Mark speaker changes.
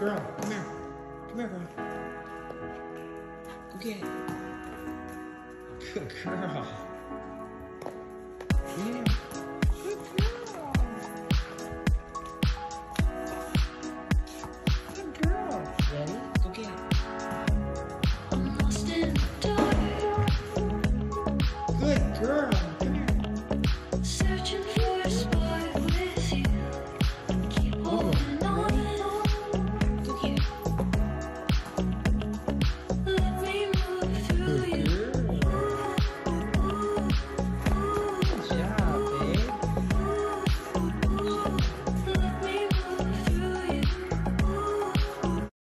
Speaker 1: Girl, come here. Come here, girl. Go get it. Good girl. Yeah. Good girl. Good girl. Ready? Go get it. Good girl.